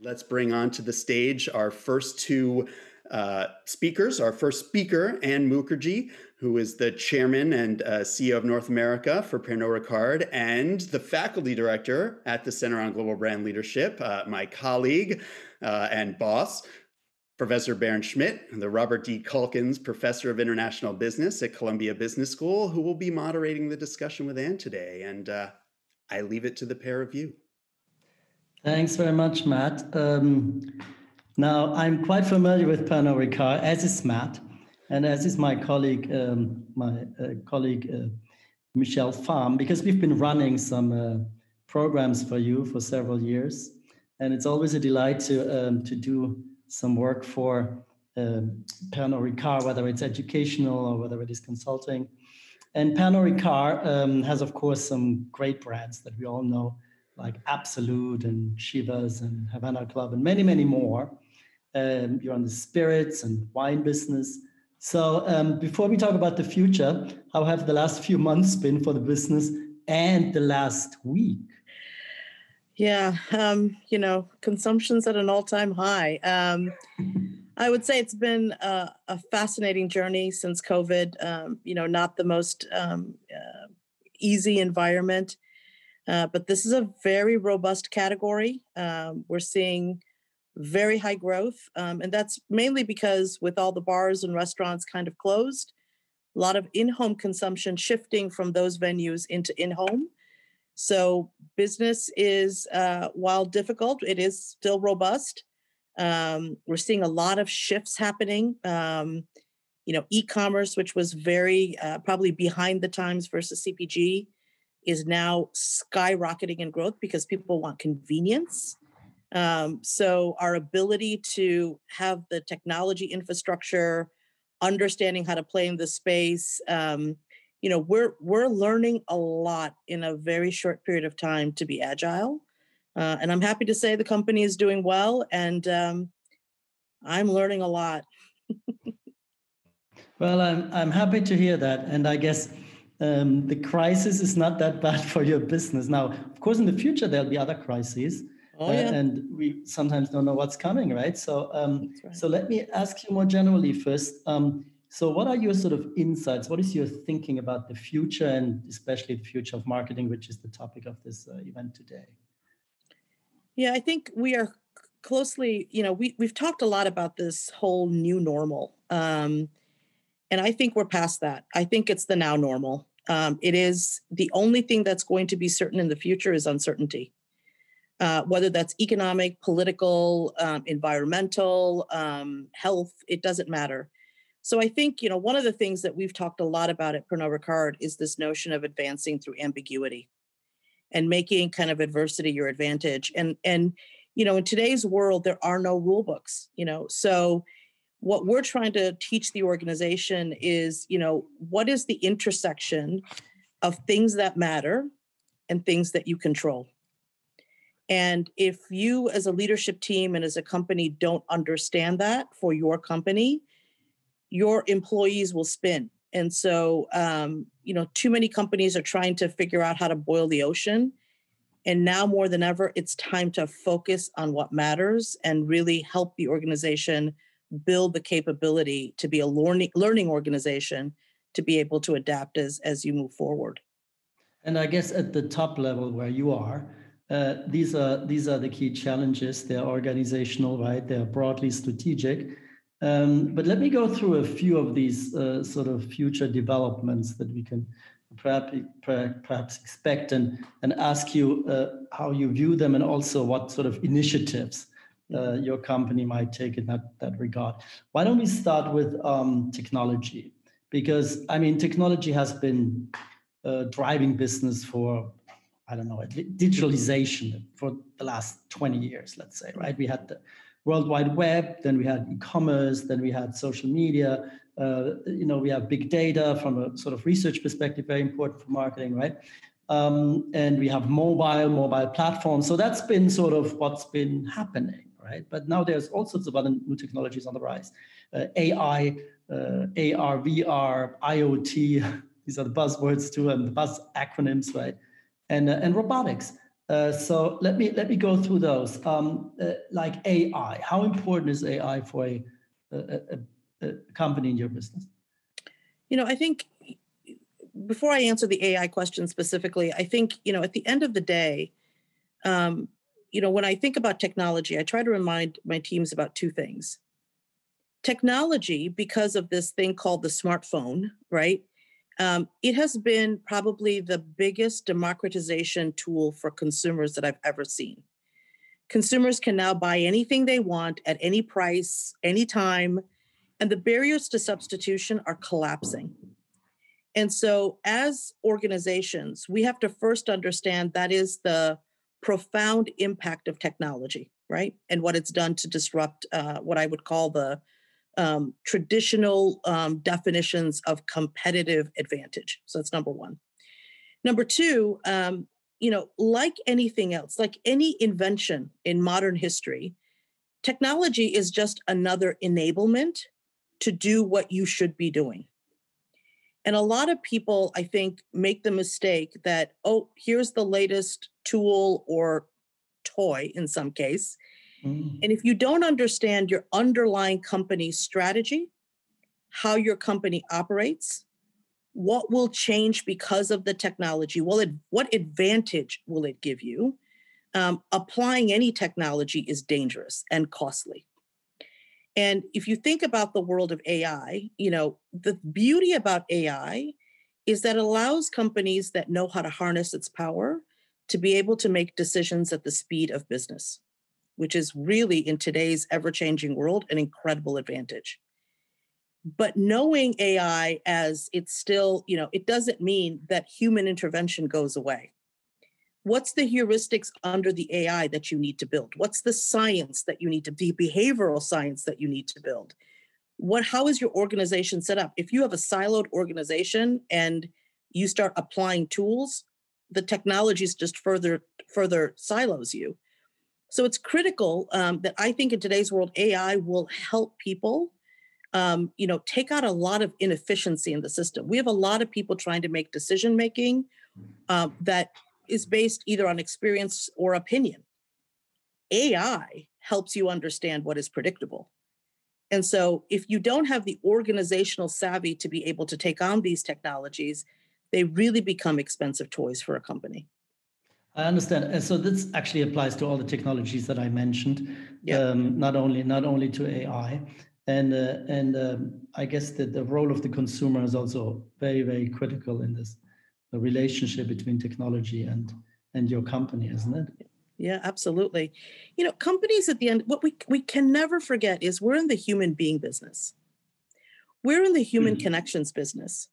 Let's bring on to the stage our first two uh, speakers. Our first speaker, Ann Mukherjee, who is the chairman and uh, CEO of North America for Pernod Ricard, and the faculty director at the Center on Global Brand Leadership, uh, my colleague uh, and boss, Professor Bernd Schmitt, and the Robert D. Calkins Professor of International Business at Columbia Business School, who will be moderating the discussion with Ann today. And uh, I leave it to the pair of you. Thanks very much, Matt. Um, now, I'm quite familiar with Pernod Ricard, as is Matt, and as is my colleague, um, my uh, colleague uh, Michelle Pham, because we've been running some uh, programs for you for several years, and it's always a delight to um, to do some work for um, Pernod Ricard, whether it's educational or whether it is consulting. And Pernod Ricard um, has, of course, some great brands that we all know like Absolut and Chivas and Havana Club and many, many more. Um, you're on the spirits and wine business. So um, before we talk about the future, how have the last few months been for the business and the last week? Yeah, um, you know, consumption's at an all-time high. Um, I would say it's been a, a fascinating journey since COVID. Um, you know, not the most um, uh, easy environment. Uh, but this is a very robust category. Um, we're seeing very high growth. Um, and that's mainly because with all the bars and restaurants kind of closed, a lot of in home consumption shifting from those venues into in home. So business is, uh, while difficult, it is still robust. Um, we're seeing a lot of shifts happening. Um, you know, e-commerce, which was very uh, probably behind the times versus CPG, is now skyrocketing in growth because people want convenience. Um, so our ability to have the technology infrastructure, understanding how to play in the space, um, you know, we're we're learning a lot in a very short period of time to be agile. Uh, and I'm happy to say the company is doing well, and um, I'm learning a lot. well, I'm I'm happy to hear that, and I guess um, the crisis is not that bad for your business. Now, of course, in the future, there'll be other crises. Oh, yeah. uh, and we sometimes don't know what's coming, right? So, um, right. so let me ask you more generally first. Um, so, what are your sort of insights? What is your thinking about the future, and especially the future of marketing, which is the topic of this uh, event today? Yeah, I think we are closely. You know, we we've talked a lot about this whole new normal, um, and I think we're past that. I think it's the now normal. Um, it is the only thing that's going to be certain in the future is uncertainty. Uh, whether that's economic, political, um, environmental, um, health, it doesn't matter. So I think you know one of the things that we've talked a lot about at Pernod Ricard is this notion of advancing through ambiguity and making kind of adversity your advantage. And and you know in today's world there are no rule books. You know so what we're trying to teach the organization is you know what is the intersection of things that matter and things that you control? And if you as a leadership team and as a company don't understand that for your company your employees will spin. And so um, you know too many companies are trying to figure out how to boil the ocean. And now more than ever it's time to focus on what matters and really help the organization build the capability to be a learning learning organization to be able to adapt as as you move forward. And I guess at the top level where you are, uh, these are these are the key challenges. They're organizational, right? They're broadly strategic. Um, but let me go through a few of these uh, sort of future developments that we can perhaps, perhaps expect and, and ask you uh, how you view them and also what sort of initiatives uh, your company might take in that, that regard. Why don't we start with um, technology? Because I mean, technology has been uh, driving business for I don't know digitalization for the last 20 years, let's say, right? We had the World Wide Web, then we had e-commerce, then we had social media. Uh, you know, we have big data from a sort of research perspective, very important for marketing, right? Um, and we have mobile, mobile platforms. So that's been sort of what's been happening right? But now there's all sorts of other new technologies on the rise. Uh, AI, uh, AR, VR, IoT, these are the buzzwords too, and the buzz acronyms, right? And, uh, and robotics. Uh, so let me let me go through those. Um, uh, like AI, how important is AI for a, a, a, company in your business? You know, I think before I answer the AI question specifically, I think you know at the end of the day, um, you know, when I think about technology, I try to remind my teams about two things. Technology, because of this thing called the smartphone, right? Um, it has been probably the biggest democratization tool for consumers that I've ever seen. Consumers can now buy anything they want at any price, anytime, and the barriers to substitution are collapsing. And so, as organizations, we have to first understand that is the profound impact of technology, right? And what it's done to disrupt uh, what I would call the um, traditional um, definitions of competitive advantage. So that's number one. Number two, um, you know, like anything else, like any invention in modern history, technology is just another enablement to do what you should be doing. And a lot of people, I think, make the mistake that, oh, here's the latest tool or toy in some case, Mm. And if you don't understand your underlying company strategy, how your company operates, what will change because of the technology? Well, it, what advantage will it give you? Um, applying any technology is dangerous and costly. And if you think about the world of AI, you know, the beauty about AI is that it allows companies that know how to harness its power to be able to make decisions at the speed of business which is really in today's ever changing world an incredible advantage. But knowing AI as it's still, you know, it doesn't mean that human intervention goes away. What's the heuristics under the AI that you need to build? What's the science that you need to, the behavioral science that you need to build? What, how is your organization set up? If you have a siloed organization and you start applying tools, the technologies just further further silos you so it's critical um, that I think in today's world, AI will help people, um, you know, take out a lot of inefficiency in the system. We have a lot of people trying to make decision making uh, that is based either on experience or opinion. AI helps you understand what is predictable. And so, if you don't have the organizational savvy to be able to take on these technologies, they really become expensive toys for a company. I understand. And so this actually applies to all the technologies that I mentioned, yeah. um, not only not only to AI. And uh, and um, I guess that the role of the consumer is also very very critical in this the relationship between technology and and your company, isn't it? Yeah, absolutely. You know, companies at the end, what we we can never forget is we're in the human being business. We're in the human mm-hmm. connections business.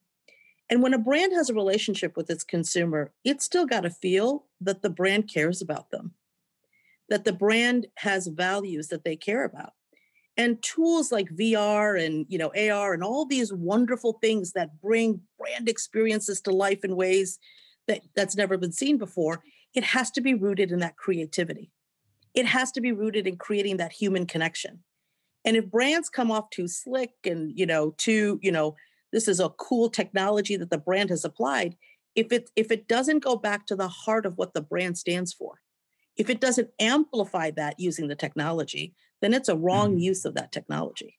And when a brand has a relationship with its consumer, it's still got to feel that the brand cares about them, that the brand has values that they care about. And tools like VR and you know AR and all these wonderful things that bring brand experiences to life in ways that that's never been seen before, it has to be rooted in that creativity. It has to be rooted in creating that human connection. And if brands come off too slick and you know too you know this is a cool technology that the brand has applied if it if it doesn't go back to the heart of what the brand stands for if it doesn't amplify that using the technology then it's a wrong mm-hmm. use of that technology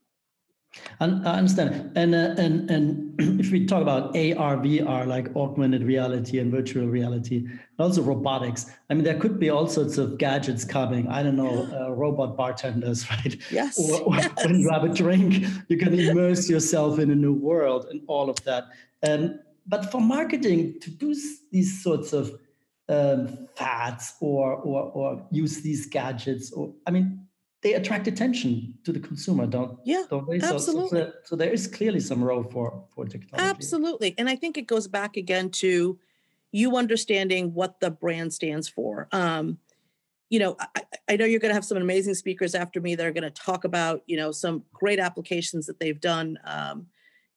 and I understand. And uh, and and if we talk about AR, VR, like augmented reality and virtual reality, and also robotics. I mean, there could be all sorts of gadgets coming. I don't know, uh, robot bartenders, right? Yes. Or, yes. When you have a drink, you can immerse yourself in a new world and all of that. Um, but for marketing to do these sorts of um, fads or or or use these gadgets, or I mean, they attract attention to the consumer, don't yeah, don't they? Absolutely. So, so, so, there is clearly some role for for technology. Absolutely, and I think it goes back again to you understanding what the brand stands for. Um, you know, I, I know you're going to have some amazing speakers after me that are going to talk about you know some great applications that they've done. Um,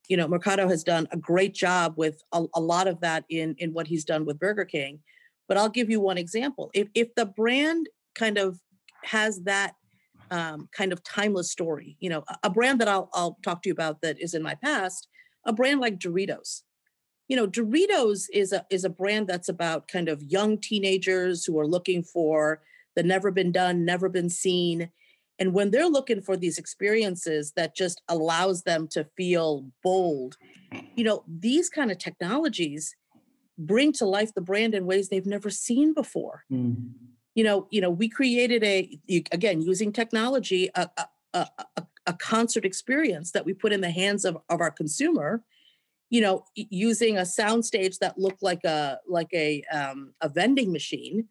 you know, Machado has done a great job with a, a lot of that in in what he's done with Burger King. But I'll give you one example. If if the brand kind of has that um, kind of timeless story. You know, a, brand that I'll, I'll talk to you about that is in my past, a brand like Doritos. you know, Doritos is a is a brand that's about kind of young teenagers who are looking for the never been done, never been seen. And when they're looking for these experiences that just allows them to feel bold, you know, these kind of technologies bring to life the brand in ways they've never seen before. Mm. You know, you know, we created a again using technology a, a, a, a concert experience that we put in the hands of, of our consumer you know using a soundstage that looked like a like a um, a vending machine.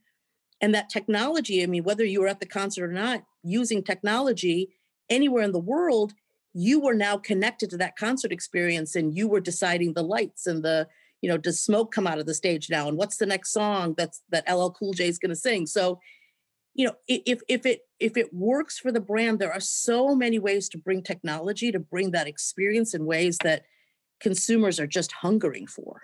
And that technology i mean whether you were at the concert or not using technology anywhere in the world you were now connected to that concert experience and you were deciding the lights and the you know does smoke come out of the stage now and what's the next song that's that ll cool j is going to sing so you know if if it if it works for the brand there are so many ways to bring technology to bring that experience in ways that consumers are just hungering for.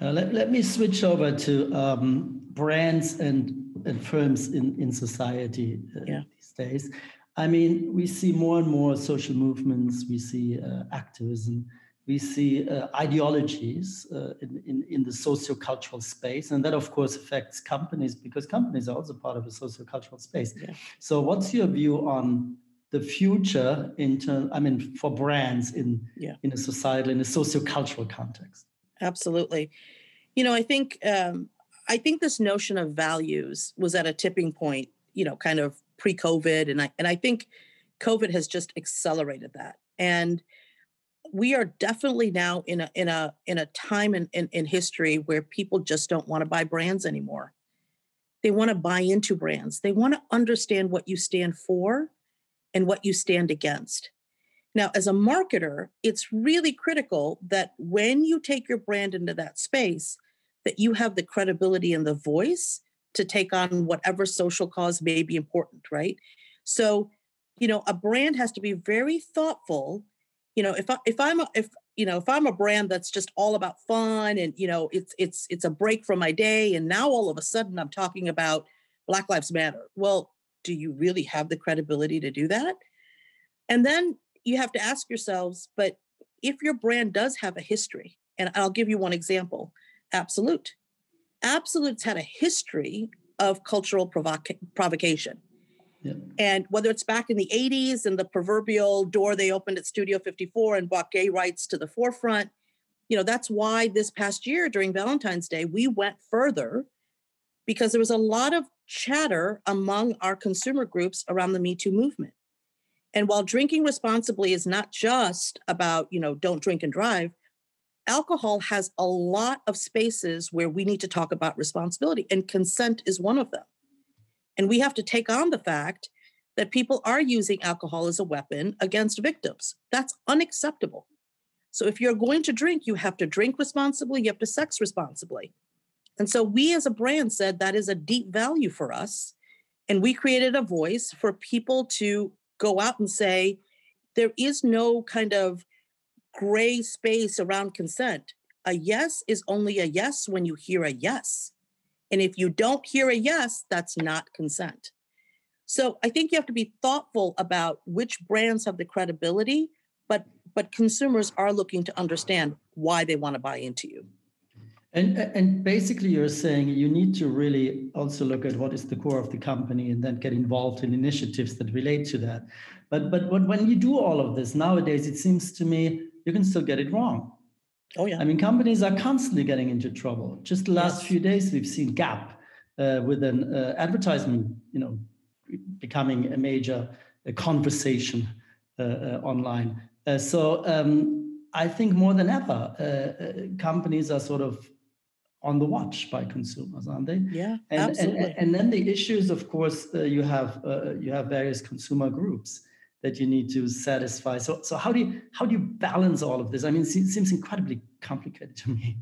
Uh, let, let me switch over to um, brands and, and firms in, in society uh, yeah. these days. I mean, we see more and more social movements, we see uh, activism, we see uh, ideologies uh, in, in, in, the socio-cultural space. And that, of course, affects companies because companies are also part of a socio-cultural space. Yeah. So what's your view on the future in terms, I mean, for brands in yeah. in a societal, in a socio-cultural context. Absolutely. You know, I think um, I think this notion of values was at a tipping point, you know, kind of pre-COVID. And I and I think COVID has just accelerated that. And we are definitely now in a in a in a time in, in, in history where people just don't want to buy brands anymore. They want to buy into brands. They want to understand what you stand for and what you stand against. Now, as a marketer, it's really critical that when you take your brand into that space, that you have the credibility and the voice to take on whatever social cause may be important, right? So, you know, a brand has to be very thoughtful. You know, if I if I'm a, if you know if I'm a brand that's just all about fun and you know it's it's it's a break from my day, and now all of a sudden I'm talking about Black Lives Matter. Well, do you really have the credibility to do that? And then you have to ask yourselves, but if your brand does have a history, and I'll give you one example Absolut. Absolut's had a history of cultural provoca- provocation. And whether it's back in the 80s and the proverbial door they opened at Studio 54 and brought gay rights to the forefront, you know, that's why this past year during Valentine's Day, we went further because there was a lot of chatter among our consumer groups around the Me Too movement. And while drinking responsibly is not just about, you know, don't drink and drive, alcohol has a lot of spaces where we need to talk about responsibility, and consent is one of them. And we have to take on the fact that people are using alcohol as a weapon against victims. That's unacceptable. So if you're going to drink, you have to drink responsibly, you have to sex responsibly. And so we as a brand said that is a deep value for us. And we created a voice for people to go out and say, there is no kind of gray space around consent. A yes is only a yes when you hear a yes. And if you don't hear a yes, that's not consent. So I think you have to be thoughtful about which brands have the credibility, but but consumers are looking to understand why they want to buy into you. And, and basically, you're saying you need to really also look at what is the core of the company and then get involved in initiatives that relate to that. But, but, when you do all of this nowadays, it seems to me you can still get it wrong. Oh, yeah. I mean, companies are constantly getting into trouble. Just the last yes. few days, we've seen Gap uh, with an uh, advertisement, you know, becoming a major uh, conversation uh, uh, online. Uh, so um, I think more than ever, companies are sort of on the watch by consumers, aren't they? Yeah, and, absolutely. And, and then the issues, of course, uh, you have uh, you have various consumer groups that you need to satisfy. So, so how do you how do you balance all of this? I mean, it seems incredibly complicated to me.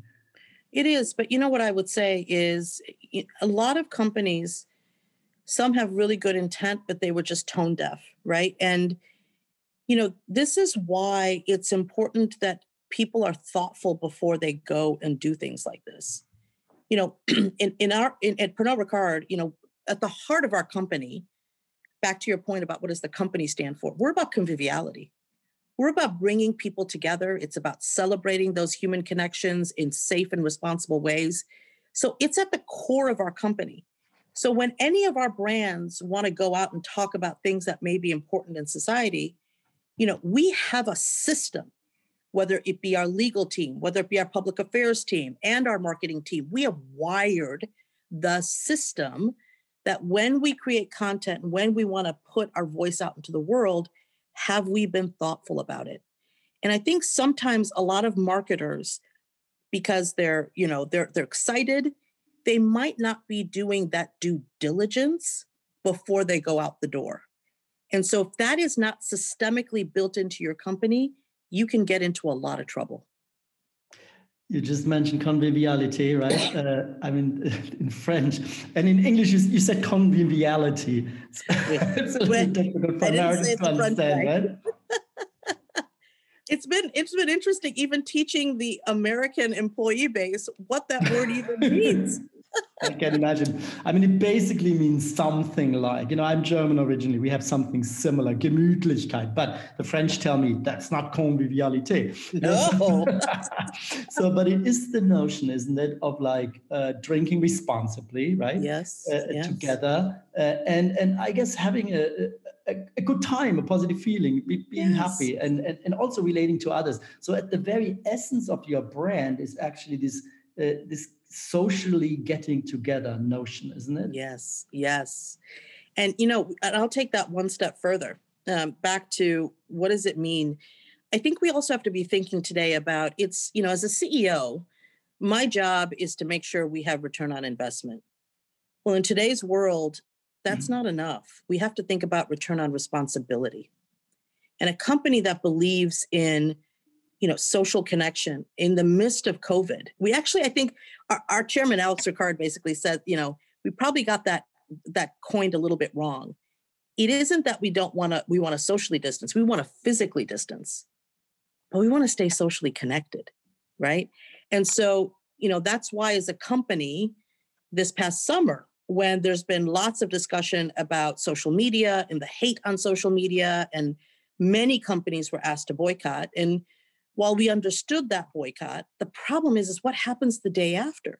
It is, but you know what I would say is a lot of companies, some have really good intent, but they were just tone deaf, right? And you know, this is why it's important that people are thoughtful before they go and do things like this you know, in, in our in, at Pernod Ricard, you know, at the heart of our company, back to your point about what does the company stand for, we're about conviviality. we're about bringing people together. It's about celebrating those human connections in safe and responsible ways. So it's at the core of our company. So when any of our brands want to go out and talk about things that may be important in society, you know, we have a system, whether it be our legal team, whether it be our public affairs team and our marketing team, we have wired the system that when we create content and when we want to put our voice out into the world, have we been thoughtful about it? And I think sometimes a lot of marketers, because they're, you know, they're they're excited, they might not be doing that due diligence before they go out the door. And so if that is not systemically built into your company, you can get into a lot of trouble. You just mentioned conviviality, right? Uh, I mean, in French and in English, you, you said conviviality. it's a little difficult for Americans to understand, right? it's been it's been interesting even teaching the American employee base what that word even means. I can imagine. I mean, it basically means something like, you know, I'm German originally. We have something similar, Gemütlichkeit, but the French tell me that's not convivialité. No. so, but it is the notion, isn't it, of like uh, drinking responsibly, right? Yes. Uh, yes. Together, uh, and and I guess having a, a, a, good time, a positive feeling, be, being yes. happy, and, and and also relating to others. So, at the very essence of your brand is actually this uh, this socially getting together notion, isn't it? Yes, yes. And, you know, and I'll take that one step further um, back to what does it mean? I think we also have to be thinking today about it's, you know, as a CEO, my job is to make sure we have return on investment. Well, in today's world, that's mm-hmm. not enough. We have to think about return on responsibility. And a company that believes in you know social connection in the midst of covid. We actually i think our, our chairman alex ricard basically said you know we probably got that that coined a little bit wrong. It isn't that we don't want to we want to socially distance. We want to physically distance but we want to stay socially connected right? And so you know that's why as a company this past summer when there's been lots of discussion about social media and the hate on social media and many companies were asked to boycott and while we understood that boycott, the problem is, is what happens the day after.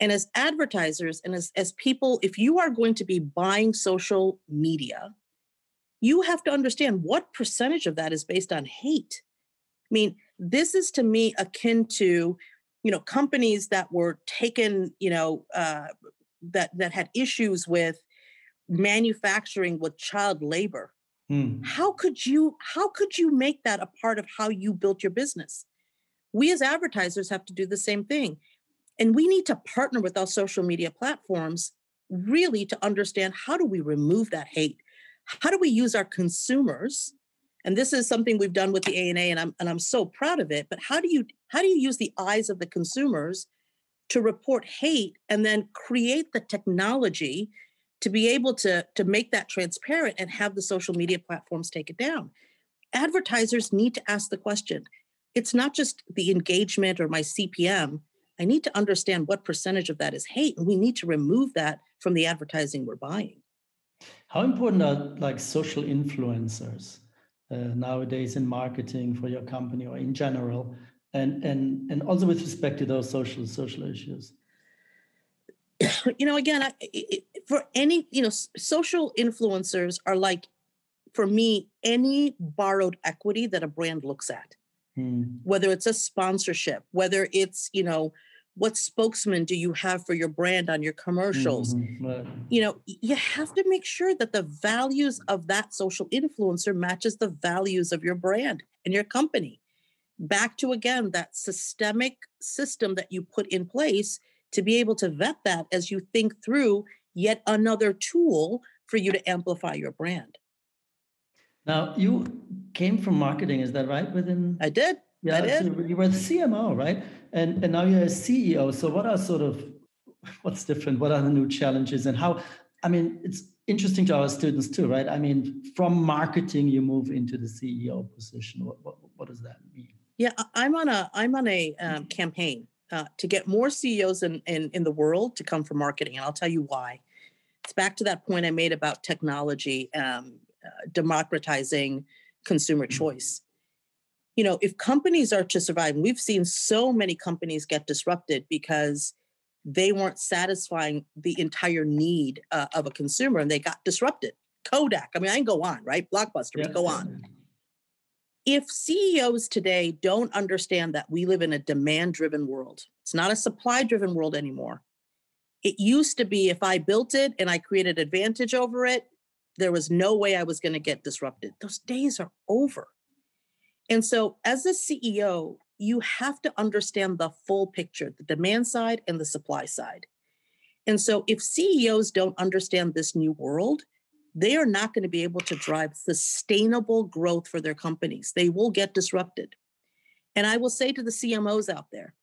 And as advertisers and as, as people, if you are going to be buying social media, you have to understand what percentage of that is based on hate. I mean, this is to me akin to, you know, companies that were taken, you know, uh, that that had issues with manufacturing with child labor Hmm. How could you how could you make that a part of how you built your business? We as advertisers have to do the same thing. And we need to partner with our social media platforms really to understand how do we remove that hate? How do we use our consumers? And this is something we've done with the ANA and I'm and I'm so proud of it, but how do you how do you use the eyes of the consumers to report hate and then create the technology to be able to, to make that transparent and have the social media platforms take it down. Advertisers need to ask the question. It's not just the engagement or my CPM. I need to understand what percentage of that is hate, and we need to remove that from the advertising we're buying. How important are like social influencers uh, nowadays in marketing for your company or in general, and and and also with respect to those social social issues? you know, again, I, it, for any, you know, social influencers are like, for me, any borrowed equity that a brand looks at, hmm. whether it's a sponsorship, whether it's, you know, what spokesman do you have for your brand on your commercials mm-hmm. right. you know you have to make sure that the values of that social influencer matches the values of your brand and your company back to again that systemic system that you put in place to be able to vet that as you think through yet another tool for you to amplify your brand. Now, you came from marketing, is that right? Within I did. Yeah, I did. So you were the CMO, right? And and now you're a CEO. So what are sort of what's different? What are the new challenges and how? I mean, it's interesting to our students too, right? I mean, from marketing, you move into the CEO position. What what, what does that mean? Yeah, I'm on a I'm on a um, campaign uh, to get more CEOs in, in, in the world to come from marketing. And I'll tell you why. It's back to that point I made about technology um, uh, democratizing consumer mm. choice. you know, if companies are to survive, we've seen so many companies get disrupted because they weren't satisfying the entire need uh, of a consumer and they got disrupted. Kodak, I mean, I can go on, right? Blockbuster, yeah. we go on. If CEOs today don't understand that we live in a demand driven world, it's not a supply driven world anymore. It used to be if I built it and I created advantage over it, there was no way I was going to get disrupted. Those days are over. And so, as a CEO, you have to understand the full picture the demand side and the supply side. And so, if CEOs don't understand this new world, they are not going to be able to drive sustainable growth for their companies. They will get disrupted. And I will say to the CMOs out there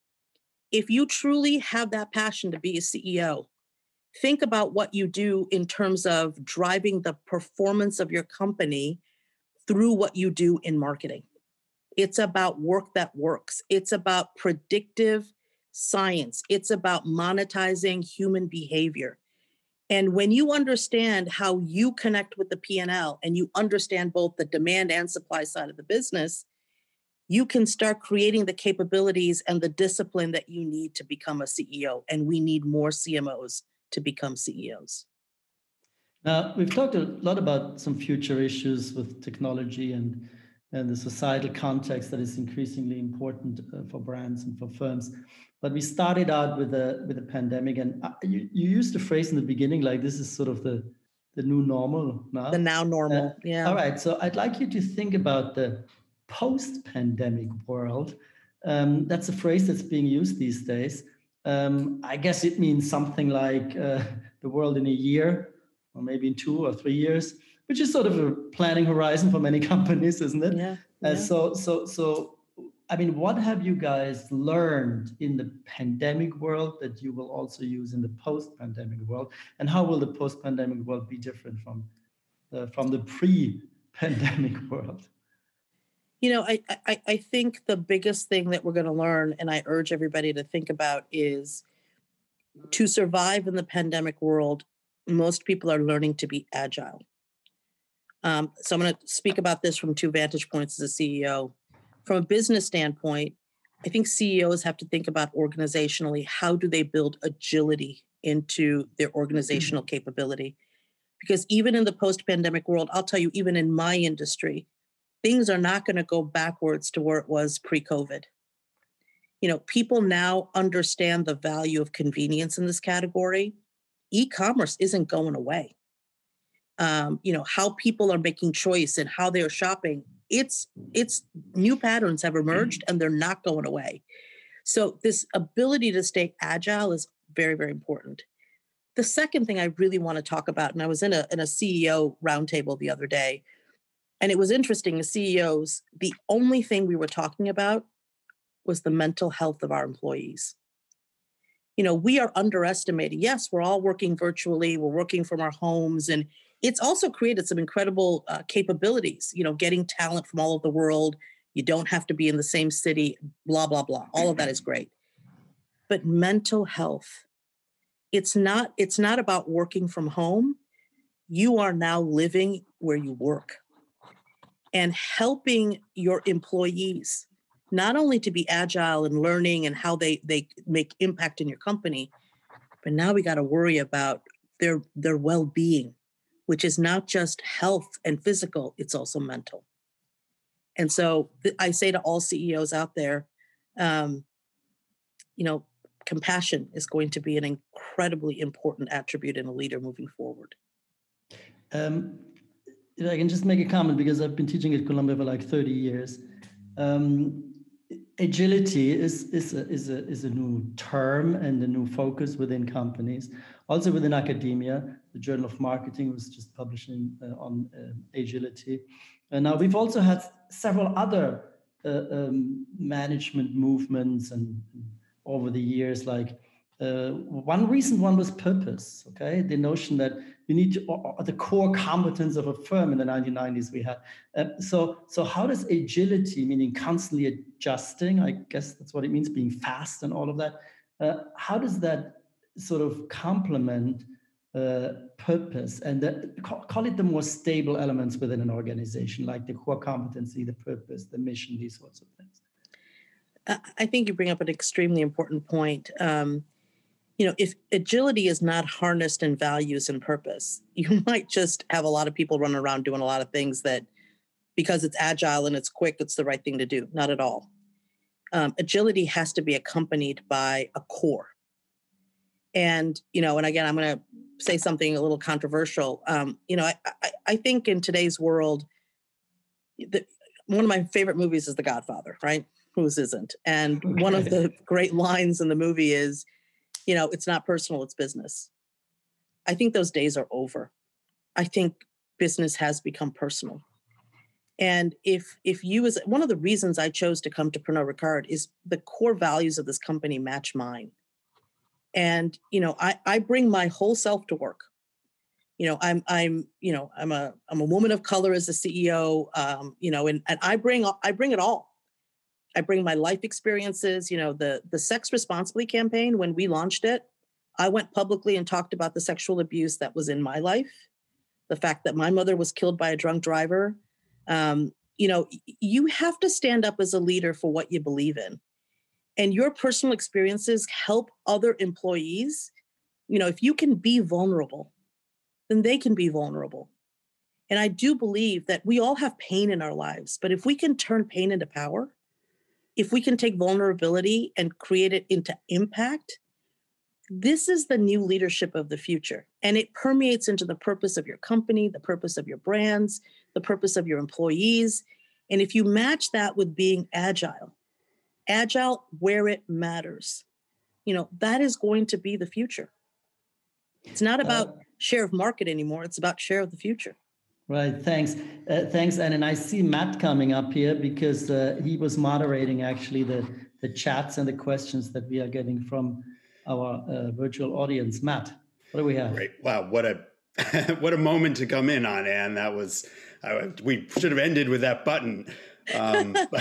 if you truly have that passion to be a CEO, think about what you do in terms of driving the performance of your company through what you do in marketing. It's about work that works. It's about predictive science. It's about monetizing human behavior. And when you understand how you connect with the P&L and you understand both the demand and supply side of the business, you can start creating the capabilities and the discipline that you need to become a CEO. And we need more CMOs to become CEOs. Now, we've talked a lot about some future issues with technology and and the societal context that is increasingly important uh, for brands and for firms. But we started out with a with a pandemic, and uh, you, you used the phrase in the beginning like this is sort of the the new normal now. The now normal, uh, yeah. All right, so I'd like you to think about the post-pandemic world. Um, that's a phrase that's being used these days. Um, I guess it means something like uh, the world in a year, or maybe in two or three years which is sort of a planning horizon for many companies, isn't it? Yeah. Uh, so, so, so, I mean, what have you guys learned in the pandemic world that you will also use in the post-pandemic world, and how will the post-pandemic world be different from uh, from the pre-pandemic world? You know, I, I I think the biggest thing that we're going to learn, and I urge everybody to think about, is to survive in the pandemic world. Most people are learning to be agile um, so I'm going to speak about this from two vantage points as a CEO. From a business standpoint, I think CEOs have to think about organizationally how do they build agility into their organizational mm-hmm. capability? Because even in the post pandemic world, I'll tell you, even in my industry, things are not going to go backwards to where it was pre COVID. You know, people now understand the value of convenience in this category. E commerce isn't going away um, you know how people are making choice and how they are shopping it's it's new patterns have emerged and they're not going away. So this ability to stay agile is very very important. The second thing i really want to talk about and i was in a in a ceo roundtable the other day and it was interesting as ceos the only thing we were talking about was the mental health of our employees. You know we are underestimating yes we're all working virtually we're working from our homes and it's also created some incredible uh, capabilities you know getting talent from all over the world. You don't have to be in the same city blah blah blah. All of that is great. But mental health it's not it's not about working from home. You are now living where you work and helping your employees not only to be agile and learning and how they they make impact in your company but now we got to worry about their their well-being which is not just health and physical, it's also mental. And so I say to all CEOs out there, um, you know, compassion is going to be an incredibly important attribute in a leader moving forward. Um, if I can just make a comment because I've been teaching at Columbia for like 30 years. Um, agility is is a, is a is a new term and a new focus within companies. Also within academia the journal of marketing was just publishing uh, on uh, agility. And now we've also had several other uh, um, management movements and, and over the years like uh, one recent one was purpose okay the notion that you need to, or, or the core competence of a firm in the 1990s we had uh, so so how does agility meaning constantly adjusting i guess that's what it means being fast and all of that uh, how does that sort of complement uh, purpose and the, call it the more stable elements within an organization, like the core competency, the purpose, the mission, these sorts of things? I think you bring up an extremely important point. Um, you know, if agility is not harnessed in values and purpose, you might just have a lot of people running around doing a lot of things that, because it's agile and it's quick, it's the right thing to do. Not at all. Um, agility has to be accompanied by a core. And you know, and again, I'm going to say something a little controversial. Um, you know, I, I, I think in today's world, the, one of my favorite movies is The Godfather, right? Whose isn't? And one of the great lines in the movie is, you know, it's not personal, it's business. I think those days are over. I think business has become personal. And if if you as one of the reasons I chose to come to Pernod Ricard is the core values of this company match mine and you know i i bring my whole self to work you know i'm i'm you know i'm a i'm a woman of color as a ceo um, you know and, and i bring i bring it all i bring my life experiences you know the the sex responsibly campaign when we launched it i went publicly and talked about the sexual abuse that was in my life the fact that my mother was killed by a drunk driver. Um, you know you have to stand up as a leader for what you believe in. And your personal experiences help other employees, you know, if you can be vulnerable, then they can be vulnerable. And I do believe that we all have pain in our lives, but if we can turn pain into power, if we can take vulnerability and create it into impact, this is the new leadership of the future. And it permeates into the purpose of your company, the purpose of your brands, the purpose of your employees. And if you match that with being agile, agile where it matters. You know, that is going to be the future. It's not about uh, share of market anymore, it's about share of the future. Right. Thanks. Uh, thanks, Ann. And I see Matt coming up here because uh, he was moderating actually the, the chats and the questions that we are getting from our uh, virtual audience. Matt, what do we have? Great. Wow. What a what a moment to come in on, Ann. That was we should have ended with that button because um,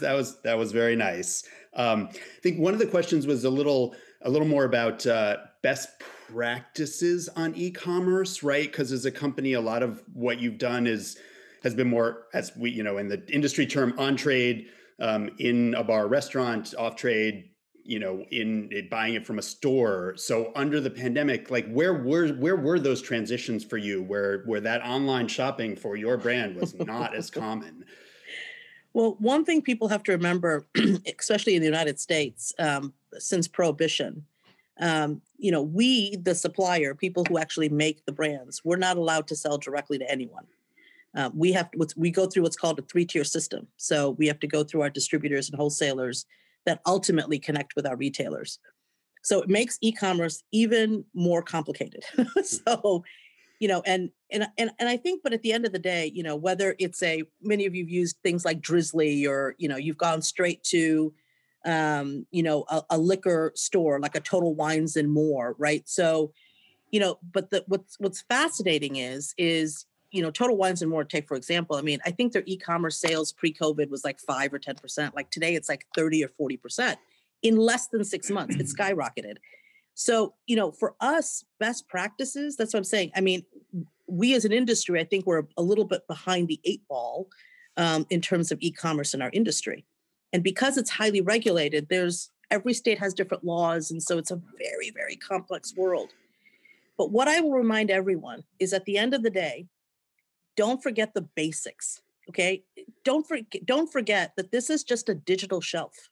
that was that was very nice. Um, I think one of the questions was a little a little more about uh, best practices on e-commerce, right? Because as a company, a lot of what you've done is has been more as we you know in the industry term on trade, um, in a bar restaurant, off trade, you know in it, buying it from a store so under the pandemic like where were where were those transitions for you where where that online shopping for your brand was not as common well, one thing people have to remember, especially in the United States, um, since Prohibition, um, you know, we, the supplier, people who actually make the brands, we're not allowed to sell directly to anyone. Uh, we have to, we go through what's called a three-tier system. So we have to go through our distributors and wholesalers that ultimately connect with our retailers. So it makes e-commerce even more complicated. so you know and and and and i think but at the end of the day you know whether it's a many of you've used things like Drizly or you know you've gone straight to um you know a, a liquor store like a total wines and more right so you know but the what's what's fascinating is is you know total wines and more take for example i mean i think their e-commerce sales pre-covid was like 5 or 10% like today it's like 30 or 40% in less than six months it skyrocketed so, you know, for us, best practices, that's what I'm saying. I mean, we as an industry, I think we're a little bit behind the eight ball um, in terms of e commerce in our industry. And because it's highly regulated, there's every state has different laws. And so it's a very, very complex world. But what I will remind everyone is at the end of the day, don't forget the basics. Okay. Don't forget, don't forget that this is just a digital shelf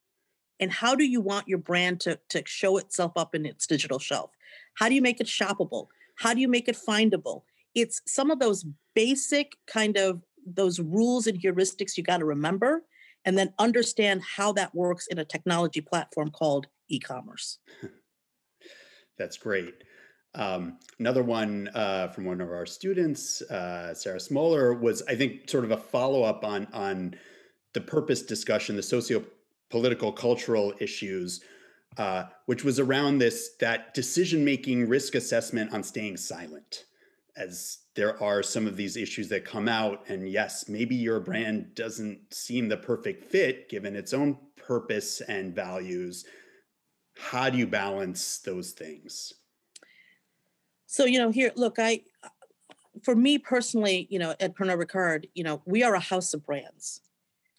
and how do you want your brand to, to show itself up in its digital shelf how do you make it shoppable how do you make it findable it's some of those basic kind of those rules and heuristics you got to remember and then understand how that works in a technology platform called e-commerce. That's great. Um, another one uh, from one of our students, uh, Sarah Smoller, was I think sort of a follow up on on the purpose discussion, the socio political cultural issues uh, which was around this that decision making risk assessment on staying silent as there are some of these issues that come out and yes maybe your brand doesn't seem the perfect fit given its own purpose and values how do you balance those things So, you know, here, look, I, for me personally, you know, at Pernod Ricard, you know, we are a house of brands.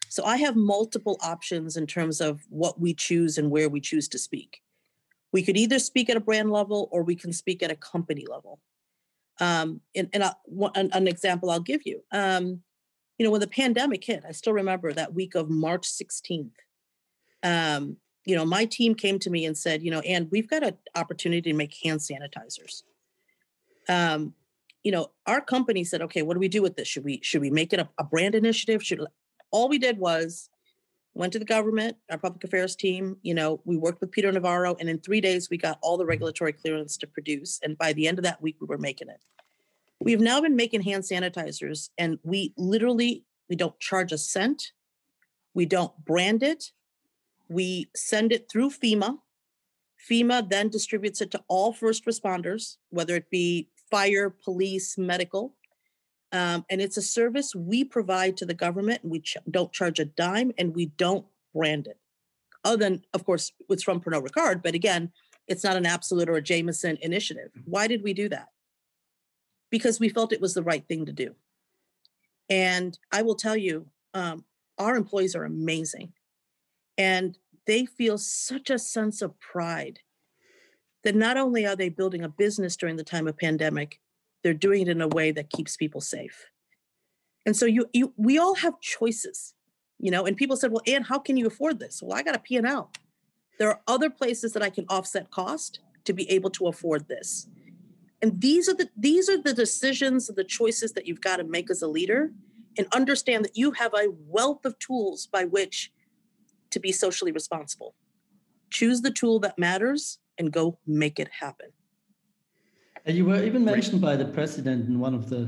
So I have multiple options in terms of what we choose and where we choose to speak. We could either speak at a brand level or we can speak at a company level. Um, and and I, an, an, example I'll give you. Um, you know, when the pandemic hit, I still remember that week of March 16th. Um, you know, my team came to me and said, you know, and we've got an opportunity to make hand sanitizers. Um, you know, our company said, okay, what do we do with this? Should we should we make it a, a brand initiative? Should all we did was went to the government, our public affairs team, you know, we worked with Peter Navarro, and in three days we got all the regulatory clearance to produce. And by the end of that week, we were making it. We've now been making hand sanitizers, and we literally we don't charge a cent. We don't brand it. We send it through FEMA. FEMA then distributes it to all first responders, whether it be fire, police, medical. Um, and it's a service we provide to the government. And we ch- don't charge a dime and we don't brand it. Other than, of course, it's from Pernod Ricard, but again, it's not an Absolut or a Jameson initiative. Mm-hmm. Why did we do that? Because we felt it was the right thing to do. And I will tell you, um, our employees are amazing. And they feel such a sense of pride that not only are they building a business during the time of pandemic, they're doing it in a way that keeps people safe. And so you you we all have choices, you know, and people said, "Well, Ann, how can you afford this?" Well, I got a P&L. There are other places that I can offset cost to be able to afford this. And these are the these are the decisions, the choices that you've got to make as a leader and understand that you have a wealth of tools by which to be socially responsible. Choose the tool that matters and go make it happen. And you were even mentioned by the president in one of the,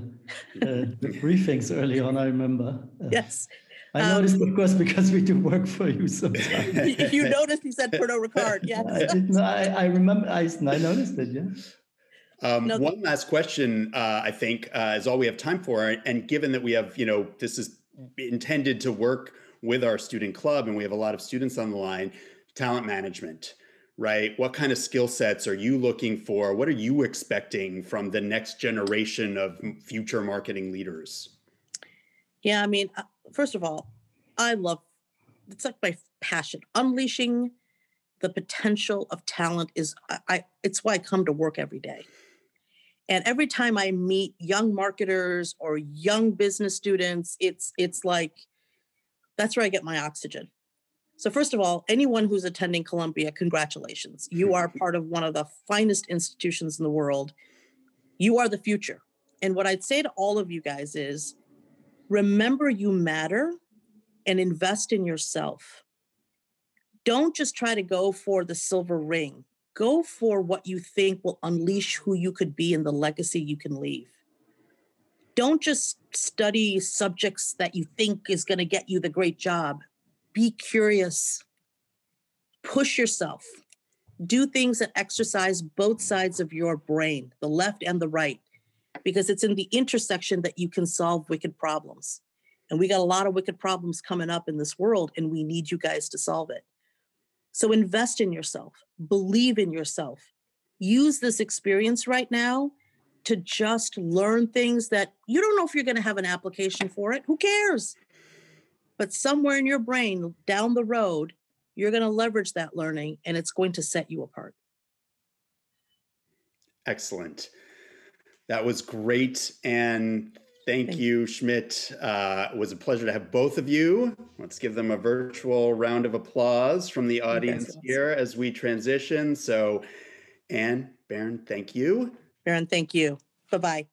uh, the briefings early on, I remember. Uh, yes. I um, noticed, of course, because we do work for you sometimes. you noticed he said Pernod Ricard, yes. I, didn't, I, I remember, I, I noticed it, yeah. Um, no. One last question, uh, I think, uh, is all we have time for. And given that we have, you know, this is intended to work with our student club and we have a lot of students on the line, talent management right? What kind of skill sets are you looking for? What are you expecting from the next generation of future marketing leaders? Yeah, I mean, uh, first of all, I love it's like my passion. Unleashing the potential of talent is I, I it's why I come to work every day. And every time I meet young marketers or young business students, it's it's like that's where I get my oxygen so, first of all, anyone who's attending Columbia, congratulations. You are part of one of the finest institutions in the world. You are the future. And what I'd say to all of you guys is remember you matter and invest in yourself. Don't just try to go for the silver ring, go for what you think will unleash who you could be and the legacy you can leave. Don't just study subjects that you think is going to get you the great job be curious, push yourself, do things that exercise both sides of your brain, the left and the right, because it's in the intersection that you can solve wicked problems. And we got a lot of wicked problems coming up in this world, and we need you guys to solve it. So invest in yourself, believe in yourself, use this experience right now to just learn things that you don't know if you're going to have an application for it. Who cares? But somewhere in your brain down the road, you're going to leverage that learning and it's going to set you apart. Excellent. That was great. And thank, thank you, Schmitt. Uh, it was a pleasure to have both of you. Let's give them a virtual round of applause from the audience here as we transition. So, Ann, Bernd, thank you. Bernd, thank you. Bye bye.